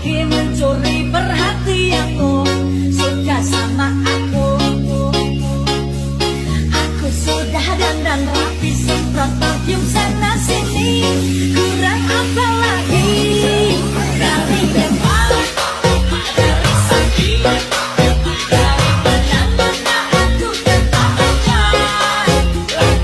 lagi mencuri perhatianmu Suka sama aku. Aku sudah dan rapi